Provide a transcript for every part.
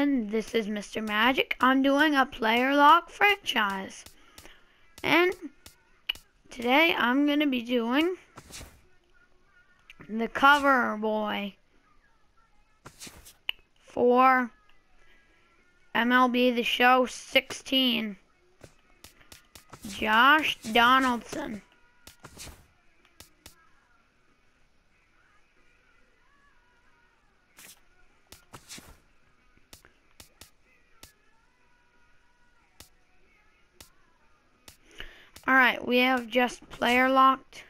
this is Mr. Magic. I'm doing a player lock franchise. And today I'm going to be doing the cover boy for MLB The Show 16. Josh Donaldson. Alright, we have just player locked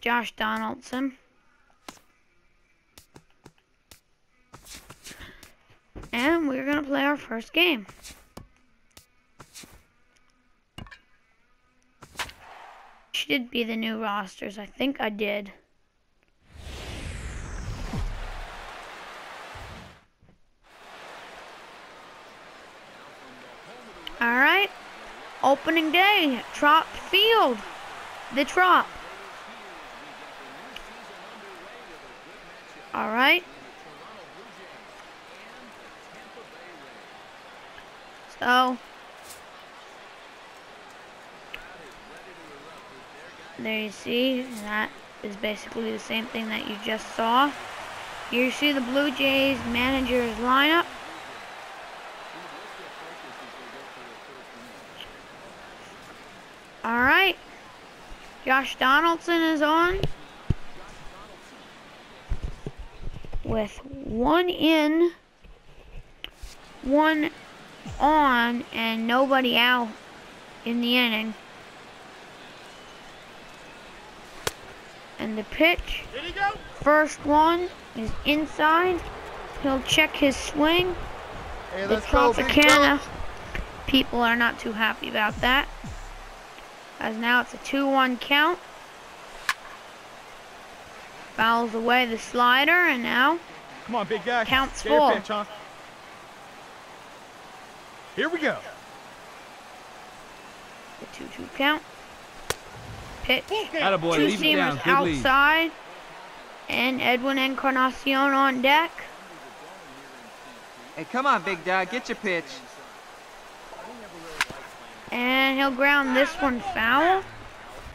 Josh Donaldson. And we're going to play our first game. Should be the new rosters. I think I did. Alright. Opening day, Trop Field. The Trop. Alright. So, there you see, that is basically the same thing that you just saw. Here you see the Blue Jays manager's lineup. All right. Josh Donaldson is on. With one in, one on, and nobody out in the inning. And the pitch, first one is inside. He'll check his swing. Hey, the Tropicana. People are not too happy about that. As now it's a 2-1 count. Fouls away the slider, and now Come on, big guy. Counts Get your full. pitch, huh? Here we go. the 2-2 count. Pitch. Attaboy, Two leave it down. seamers Good lead. outside. And Edwin Encarnacion on deck. Hey, come on, big dog, get your pitch. And he'll ground this one foul.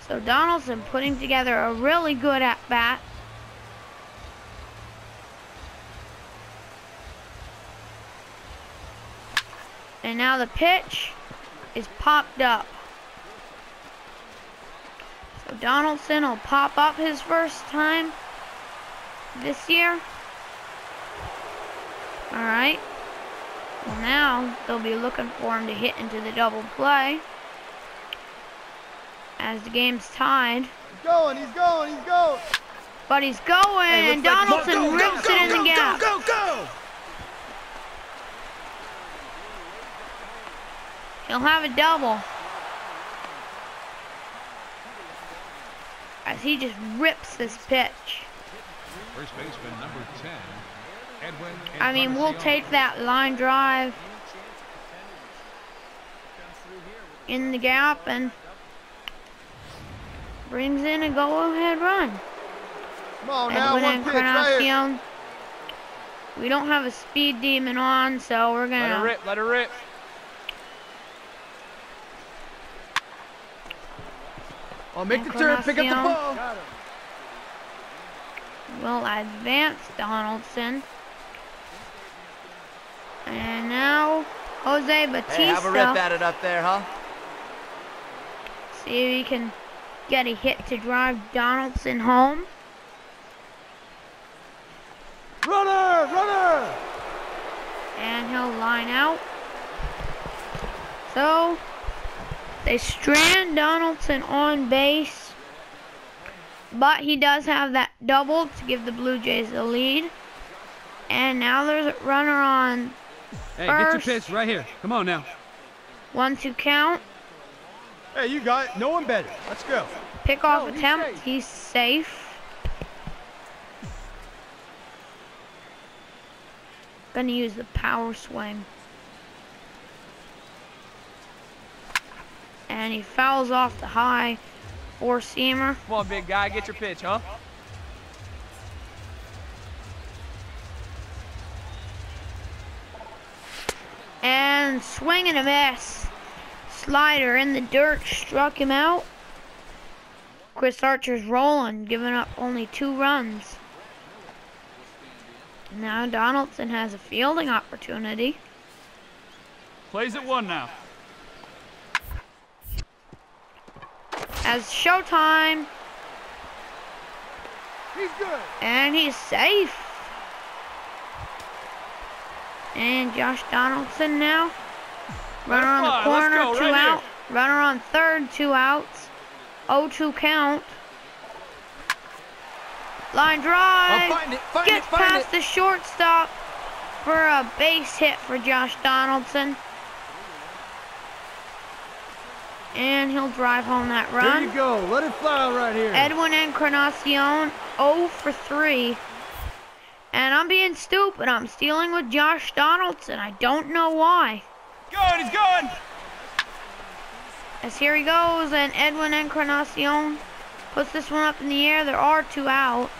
So Donaldson putting together a really good at bat. And now the pitch is popped up. So Donaldson will pop up his first time this year. Alright. Well, now they'll be looking for him to hit into the double play. As the game's tied. He's going, he's going, he's going. But he's going, Hey, and looks like- Donaldson Go, go, rips go, it in go, the go, gap. Go, go, go. He'll have a double. As he just rips this pitch. First baseman number 10, Edwin. I mean, we'll take that line drive in the gap and brings in a go-ahead run. Come on now, Edwin one pitch. Encarnacion. We don't have a speed demon on, so we're gonna... Let her gonna rip, let her rip. Oh, make the turn, pick up the Encarnacion. ball. will advance Donaldson. And now Jose Bautista. Hey, have a rip at it up there, huh? See if he can get a hit to drive Donaldson home. Runner, runner. And he'll line out. So they strand Donaldson on base. But he does have that double to give the Blue Jays the lead. And now there's a runner on Hey, get your pitch right here. Come on now. one two count. Hey, you got it. No one better. Let's go. Pickoff No, attempt. safe. He's safe. Gonna use the power swing. And he fouls off the high four seamer. Come on, big guy, get your pitch, huh? And swing and a miss. Slider in the dirt struck him out. Chris Archer's rolling, giving up only two runs. Now Donaldson has a fielding opportunity. Plays at one now. As showtime, He's good. and he's safe. And Josh Donaldson now. Runner on the corner, go, two right out. here. Runner on third, two outs. 0-2 count. Line drive. Oh, find it, find Gets it, find past the shortstop for a base hit for Josh Donaldson. And he'll drive home that run. There you go. Let it fly right here. Edwin Encarnacion 0 for 3. And I'm being stupid. I'm stealing with Josh Donaldson. I don't know why. Good. He's going. As here he goes, and Edwin Encarnacion puts this one up in the air. There are two outs.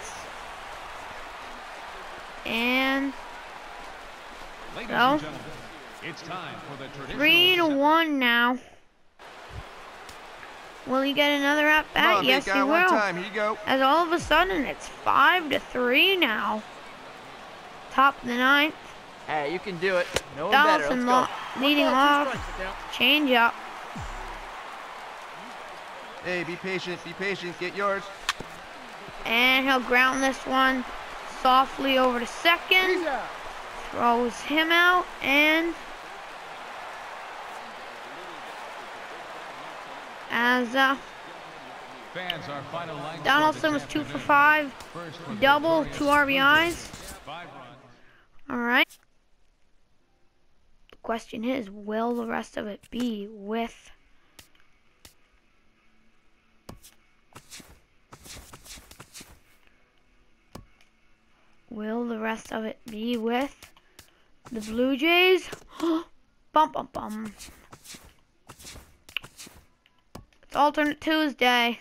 And Ladies No. it's time for the traditional three to one now. Will he get another at Come bat? on, Yes, big he will. time. Here you go. As all of a sudden it's five to three now. Top of the ninth. Hey, you can do it. No one better. Donaldson Let's lo- leading off. Change up. Hey, be patient. Be patient. Get yours. And he'll ground this one softly over to second. Throws him out and as uh, Fans, our final Donaldson was two for afternoon. five, First for the double, Victorious two Blue RBIs. Jays, Five runs. All right. The question is, will the rest of it be with Will the rest of it be with the Blue Jays? bum bum bum. It's alternate Tuesday.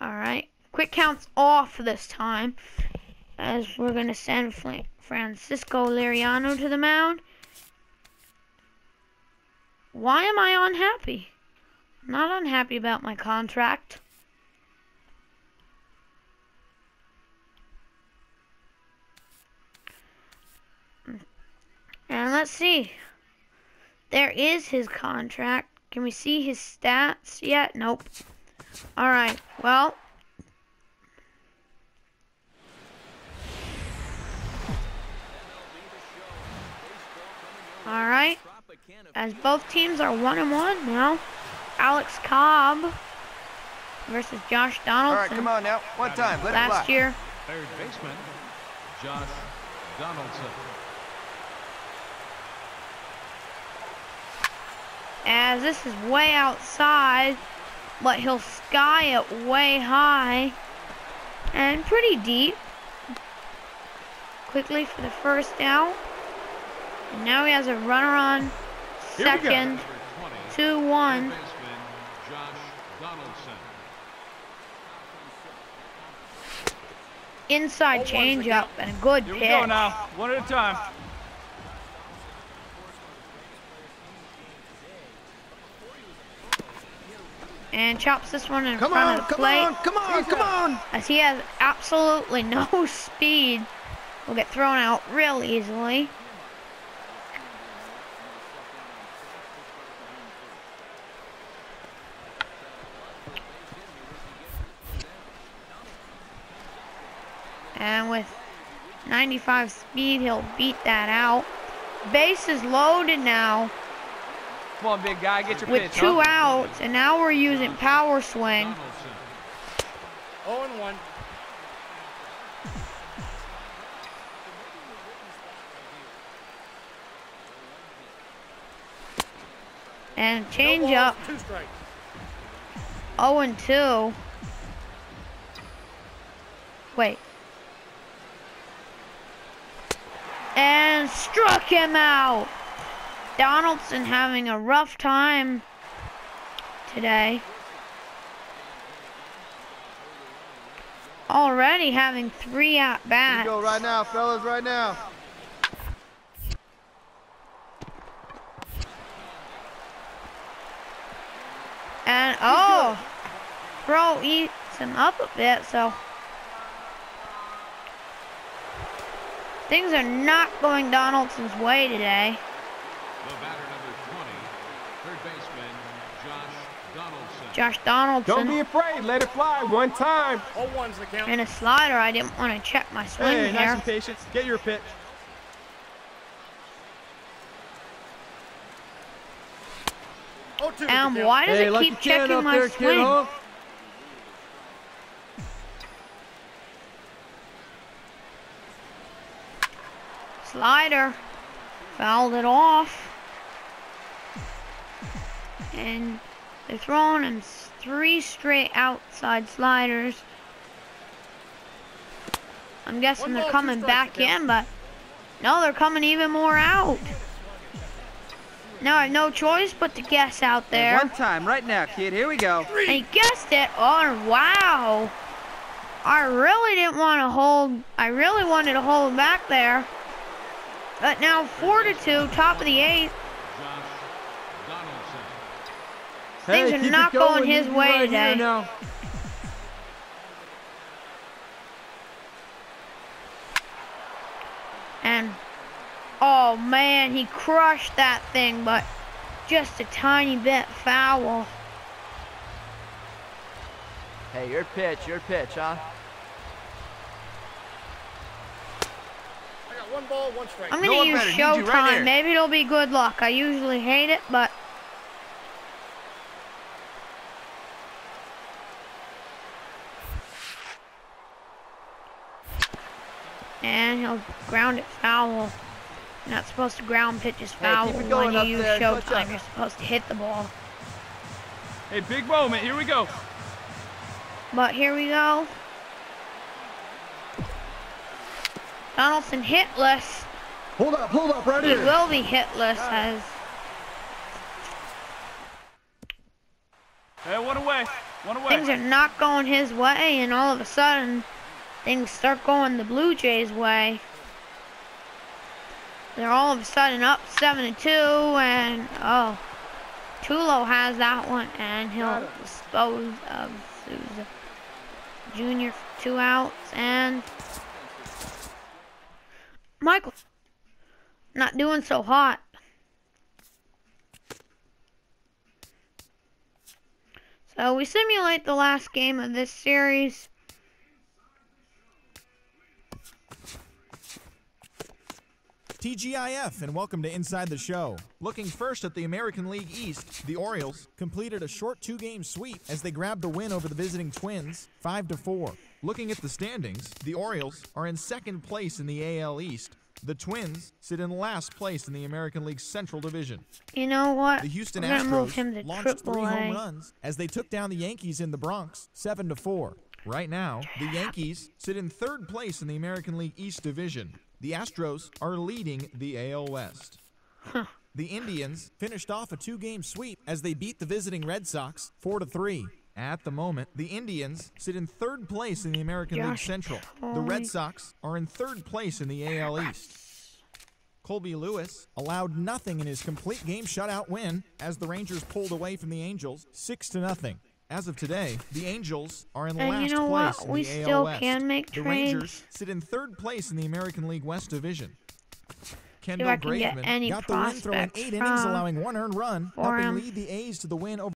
Alright. Quick counts off this time. As we're going to send Francisco Liriano to the mound. Why am I unhappy? I'm not unhappy about my contract. And let's see. There is his contract. Can we see his stats yet? Nope. Alright, well. Alright. As both teams are one and one now. Alex Cobb versus Josh All right, Donaldson. come on now. One time. Let it Last fly. year, Third baseman, Josh Donaldson. as this is way outside, but he'll sky it way high and pretty deep. Quickly for the first out. And now he has a runner on Here we go. second, Number 20, 2 1. baseman, Josh Donaldson. Inside changeup and a good Here we go now. One at a time. And chops this one in Come front on, of the come plate. on, come on, come on. As he has absolutely no speed. Will get thrown out real easily. And with 95 speed, he'll beat that out. Base is loaded now Come on, big guy. Get your with pitch. two huh? outs, and now we're using power swing. Donaldson. 0 and 1. And change up Two strikes. 0 and 2. Wait. And struck him out. Donaldson having a rough time today. already having three at Here bats. go right now, fellas, right now. And oh, bro eats him up a bit, so things are not going Donaldson's way today. The batter number 20, third baseman Josh Donaldson. Josh Donaldson Don't be afraid. Let it fly. One time. 0-1's the count. and a slider. I didn't want to check my swing Hey, nice here. and patient. Get your pitch. Oh, 2 And why does Hey, it keep checking my there, kid, swing? Slider fouled it off. And they're throwing him three straight outside sliders. I'm guessing they're coming back in, but no, they're coming even more out. Now I have no choice but to guess out there. One time, right now, kid. Here we go. And he guessed it. Oh, wow. I really didn't want to hold. I really wanted to hold back there. But now four to two, top of the eighth. Josh Things hey, are not going. going his Easy way right today. now. And oh man, he crushed that thing, but just a tiny bit foul. Hey, your pitch, your pitch, huh? I got one ball, one strike. I'm gonna one use better. Need right Showtime. Maybe it'll be good luck. I usually hate it, but and he'll ground it foul. You're not supposed to ground pitches Hey, foul keep it when you up use there. Touch Showtime. up. You're supposed to hit the ball. Hey, big moment. Here we go. But here we go. Donaldson hitless. Hold up, hold up, right He here. will be hitless as Hey, one away. One away. things are not going his way, and all of a sudden, things start going the Blue Jays' way. They're all of a sudden up seven to two, and oh, Tulo has that one, and he'll dispose of Souza Jr. for two outs, and Michael not doing so hot. So we simulate the last game of this series. TGIF and welcome to Inside the Show. Looking first at the American League East, the Orioles completed a short two-game sweep as they grabbed the win over the visiting Twins, 5 to 4. Looking at the standings, the Orioles are in second place in the AL East. The Twins sit in last place in the American League Central Division. You know what? The Houston Astros launched three Triple home runs as they took down the Yankees in the Bronx, seven to four. Right now, the Yankees sit in third place in the American League East Division. The Astros are leading the AL West. The Indians finished off a two-game sweep as they beat the visiting Red Sox four to three. At the moment, the Indians sit in third place in the American League Central. The Red Sox are in third place in the AL East. Colby Lewis allowed nothing in his complete game shutout win as the Rangers pulled away from the Angels 6 to nothing. As of today, the Angels are in And last you know place what? We the still West. can make the trades. Rangers sit in third place in the American League West Division. Kendall I can get Graveman got the win throwing eight innings, allowing one earned run, helping him. lead the A's to the win over